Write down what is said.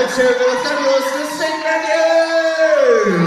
Let's hear it for the Carlos St. Matthew!